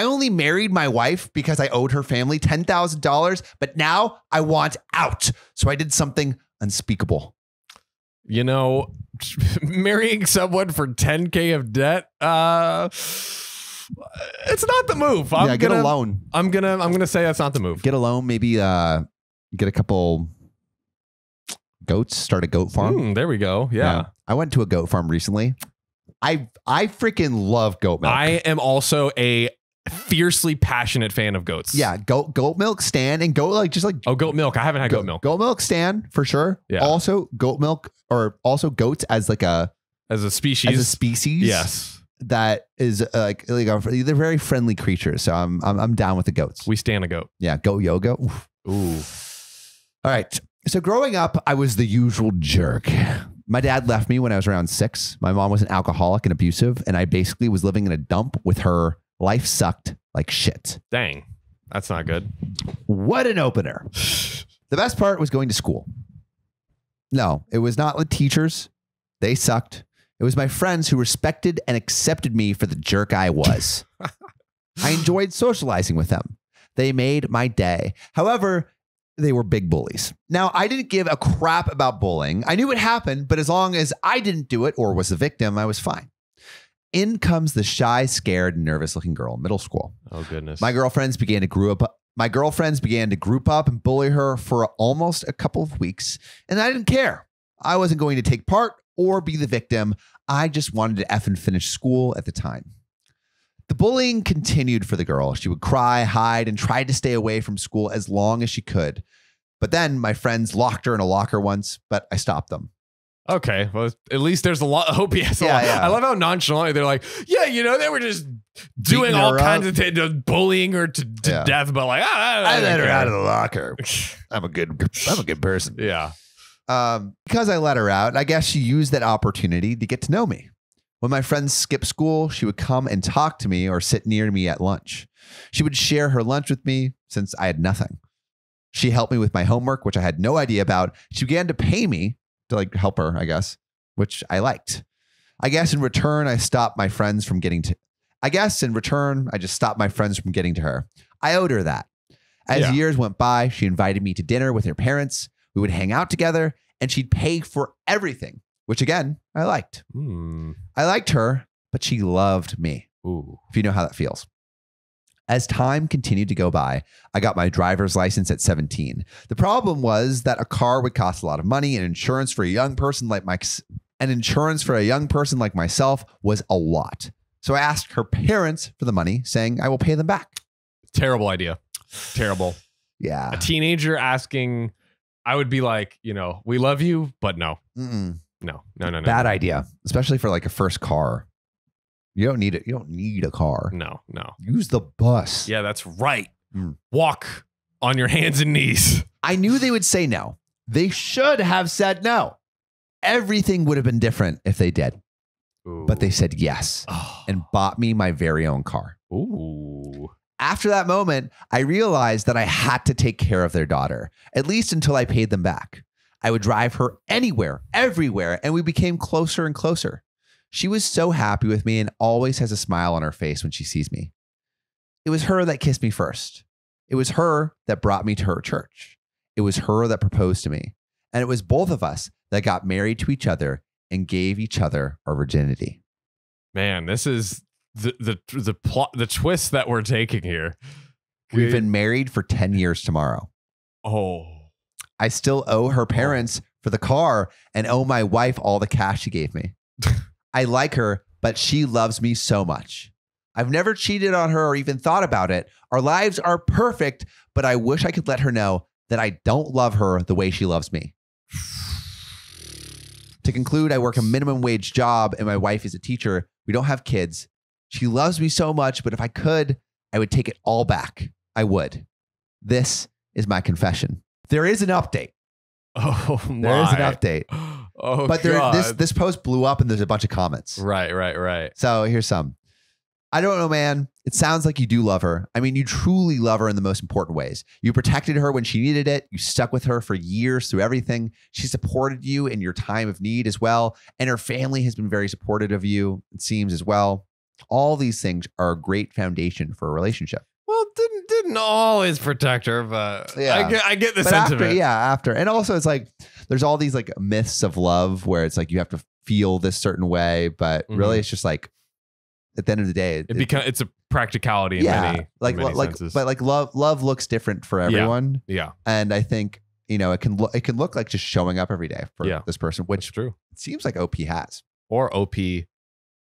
I only married my wife because I owed her family $10,000, but now I want out. So I did something unspeakable. You know, marrying someone for 10k of debt, uh it's not the move. I'm yeah, get gonna a loan. I'm gonna I'm gonna say that's not the move. Get a loan, maybe uh get a couple goats, start a goat farm. Mm, there we go. Yeah. I went to a goat farm recently. I I freaking love goat milk. I am also a fiercely passionate fan of goats. yeah, goat goat milk stand and goat like just like Oh, goat milk. I haven't had goat milk Goat milk stand for sure. Yeah. Also goat milk or also goats as like a as a species. as a species. yes. That is uh, like like they're very friendly creatures. So I'm I'm I'm down with the goats. We stand a goat. yeah, goat yoga. Oof. Ooh. All right. So growing up, I was the usual jerk. My dad left me when I was around six. My mom was an alcoholic and abusive, and I basically was living in a dump with her. Life sucked like shit. Dang. That's not good. What an opener. The best part was going to school. No, it was not the teachers. They sucked. It was my friends who respected and accepted me for the jerk I was. I enjoyed socializing with them. They made my day. However, they were big bullies. Now, I didn't give a crap about bullying. I knew it happened, but as long as I didn't do it or was the victim, I was fine. In comes the shy, scared, nervous looking girl in middle school. Oh goodness. My girlfriends began to group up. My girlfriends began to group up and bully her for almost a couple of weeks, and I didn't care. I wasn't going to take part or be the victim. I just wanted to F and finish school at the time. The bullying continued for the girl. She would cry, hide, and try to stay away from school as long as she could. But then my friends locked her in a locker once, but I stopped them. Okay, well, at least there's a lot of hope. Yes, a Yeah, lot. yeah. I love how nonchalant they're like, yeah, you know, they were just doing Beating all kinds up. of things, just bullying her to, to Yeah. death, but like, ah, I let her out of the locker. I'm a good I'm a good person. Yeah. um, because I let her out, I guess she used that opportunity to get to know me. When my friends skipped school, she would come and talk to me or sit near me at lunch. She would share her lunch with me since I had nothing. She helped me with my homework, which I had no idea about. She began to pay me to like help her, I guess, which I liked. I guess in return, I stopped my friends from getting to. I guess in return, I just stopped my friends from getting to her. I owed her that. As Yeah. years went by, she invited me to dinner with her parents. We would hang out together and she'd pay for everything, which again, I liked. Hmm. I liked her, but she loved me, Ooh. if you know how that feels. As time continued to go by, I got my driver's license at 17. The problem was that a car would cost a lot of money and insurance for a young person like my and insurance for a young person like myself was a lot. So I asked her parents for the money, saying I will pay them back. Terrible idea. Terrible. Yeah. A teenager asking, I would be like, you know, we love you, but no, Mm-mm. no, no, no, no. Bad idea, especially for like a first car. You don't need it. You don't need a car. No, no. Use the bus. Yeah, that's right. Mm. Walk on your hands and knees. I knew they would say no. They should have said no. Everything would have been different if they did, but they said yes oh. and bought me my very own car. ooh. After that moment, I realized that I had to take care of their daughter, at least until I paid them back. I would drive her anywhere, everywhere, and we became closer and closer. She was so happy with me and always has a smile on her face when she sees me. It was her that kissed me first. It was her that brought me to her church. It was her that proposed to me. And it was both of us that got married to each other and gave each other our virginity. Man, this is the the the plot the twist that we're taking here. We've been married for 10 years tomorrow. oh I still owe her parents for the car and owe my wife all the cash she gave me. I like her, but she loves me so much. I've never cheated on her or even thought about it. Our lives are perfect, but I wish I could let her know that I don't love her the way she loves me. To conclude, I work a minimum wage job and my wife is a teacher. We don't have kids. She loves me so much, but if I could, I would take it all back. I would. This is my confession. There is an update. oh my. There is an update. Oh, but there, this this post blew up and there's a bunch of comments. right, right, right. So here's some. I don't know, man. It sounds like you do love her. I mean, you truly love her in the most important ways. You protected her when she needed it. You stuck with her for years through everything. She supported you in your time of need as well. And her family has been very supportive of you, it seems as well. All these things are a great foundation for a relationship. Well, didn't didn't always protect her, but Yeah. I get I get the but after, sentiment. yeah, after, and also it's like there's all these like myths of love where it's like you have to feel this certain way, but really Mhm. it's just like at the end of the day, It becomes it's a practicality in yeah, many like in many like, senses. but like love love looks different for everyone, yeah, and I think you know it can look it can look like just showing up every day for Yeah. this person, which true. it seems like OP has. Or OP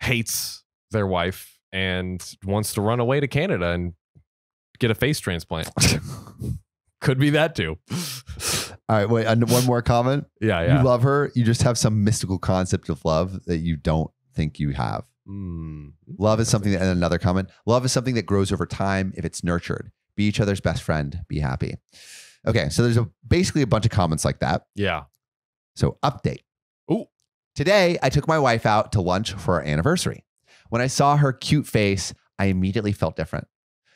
hates their wife and wants to run away to Canada and get a face transplant. Could be that too. All right, wait, and one more comment. yeah, yeah. You love her, you just have some mystical concept of love that you don't think you have. Mm. Love is something that, and another comment love is something that grows over time if it's nurtured. Be each other's best friend, be happy. Okay, so there's a, basically a bunch of comments like that. Yeah. So, update. Ooh. Today, I took my wife out to lunch for our anniversary. When I saw her cute face, I immediately felt different.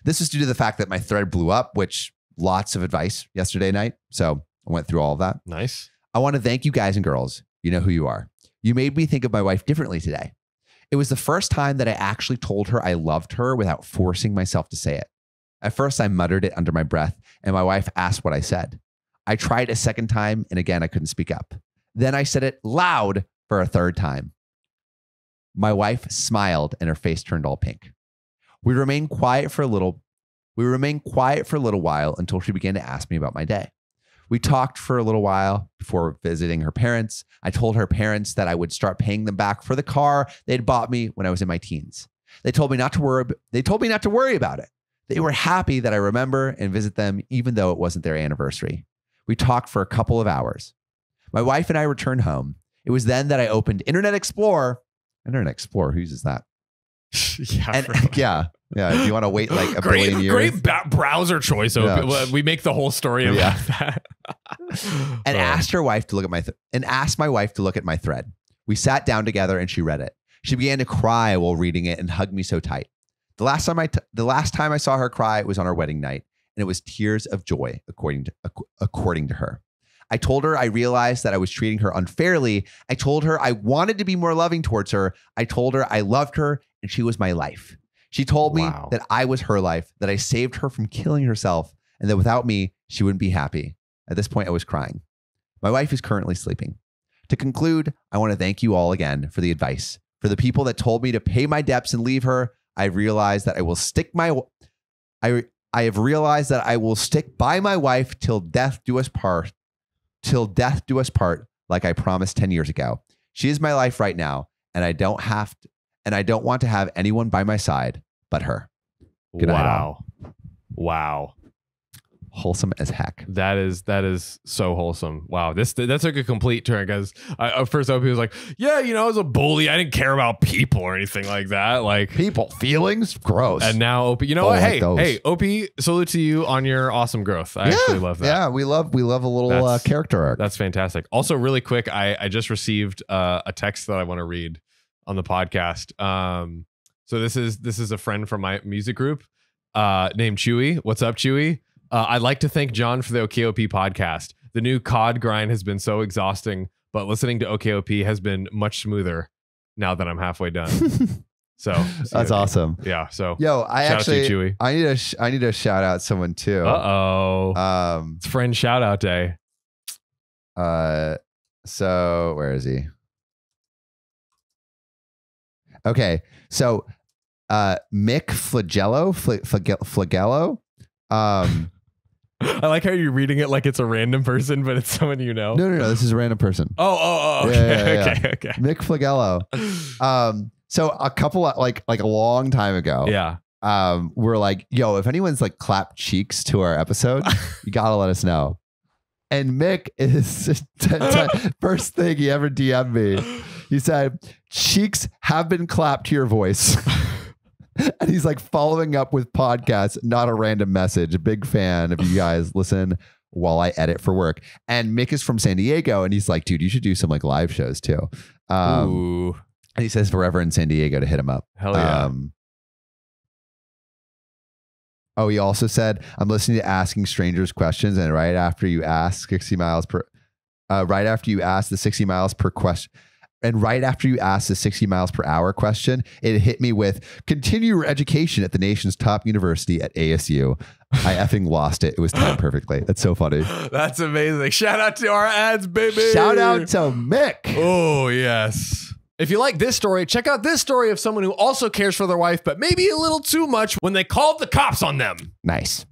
This is due to the fact that my thread blew up, which lots of advice yesterday night. So, I went through all of that. Nice. I want to thank you guys and girls. You know who you are. You made me think of my wife differently today. It was the first time that I actually told her I loved her without forcing myself to say it. At first, I muttered it under my breath, and my wife asked what I said. I tried a second time, and again, I couldn't speak up. Then I said it loud for a third time. My wife smiled, and her face turned all pink. We remained quiet for a little. We remained quiet for a little while until she began to ask me about my day. We talked for a little while before visiting her parents. I told her parents that I would start paying them back for the car they'd bought me when I was in my teens. They told me not to worry. They told me not to worry about it. They were happy that I remember and visit them, even though it wasn't their anniversary. We talked for a couple of hours. My wife and I returned home. It was then that I opened Internet Explorer. Internet Explorer, who uses that? yeah. And yeah, yeah. If you want to wait like a great, billion years, great browser choice. So Yeah. Uh, we make the whole story about Yeah. that. and Oh. asked her wife to look at my th- and asked my wife to look at my thread. We sat down together and she read it. She began to cry while reading it and hugged me so tight. The last time I t- the last time I saw her cry was on our wedding night, and it was tears of joy, according to ac- according to her. I told her I realized that I was treating her unfairly. I told her I wanted to be more loving towards her. I told her I loved her and she was my life. She told me Wow. that I was her life, that I saved her from killing herself, and that without me, she wouldn't be happy. At this point, I was crying. My wife is currently sleeping. To conclude, I want to thank you all again for the advice. For the people that told me to pay my debts and leave her, I realized that I will stick my I I have realized that I will stick by my wife till death do us part, till death do us part, like I promised 10 years ago. She is my life right now, and I don't have to, and I don't want to have anyone by my side but her. Good night, wow. Wow. Wholesome as heck. That is that is so wholesome. Wow, this that took a complete turn because at first OP was like, yeah, you know, I was a bully. I didn't care about people or anything like that. Like, People, feelings, gross. and now OP, you know Oh, what? Like Hey, those. hey, OP, salute to you on your awesome growth. I actually love that. Yeah, we love we love a little uh, character arc. That's fantastic. Also, really quick, I I just received uh, a text that I want to read on the podcast. Um, so this is this is a friend from my music group, uh, named Chewy. What's up, Chewy? Uh, I'd like to thank John for the OKOP podcast. The new COD grind has been so exhausting, but listening to OKOP has been much smoother now that I'm halfway done. So That's awesome. Yeah. So Yo, I actually to you, Chewy. I need to sh- I need to shout out someone too. Uh oh, Um it's friend shout out day. uh so where is he? Okay. So uh Mick Flagello, Fl- Flage- Flagello. Um I like how you're reading it like it's a random person, but it's someone you know. no no no, this is a random person. Oh, oh, oh, Yeah, okay, yeah, yeah. okay, okay. Mick Flagello. Um so a couple of, like like a long time ago. Yeah. um, we're like, yo, if anyone's like clapped cheeks to our episode, you gotta let us know. And Mick is first thing he ever DM'd me. He said, cheeks have been clapped to your voice. and he's like following up with podcasts, not a random message. A big fan of you guys. Listen while I edit for work. And Mick is from San Diego, and he's like, dude, you should do some like live shows too. Um, Ooh. and he says forever in San Diego to hit him up. Hell yeah. Um, oh, he also said, "I'm listening to asking strangers questions, and right after you ask 60 miles per, uh, right after you ask the 60 miles per question, And right after you asked the 60 miles per hour question, it hit me with continue your education at the nation's top university at ASU. I effing lost it. It was timed perfectly. That's so funny. That's amazing. Shout out to our ads, baby. Shout out to Mick. Oh, yes. If you like this story, check out this story of someone who also cares for their wife, but maybe a little too much when they called the cops on them. Nice.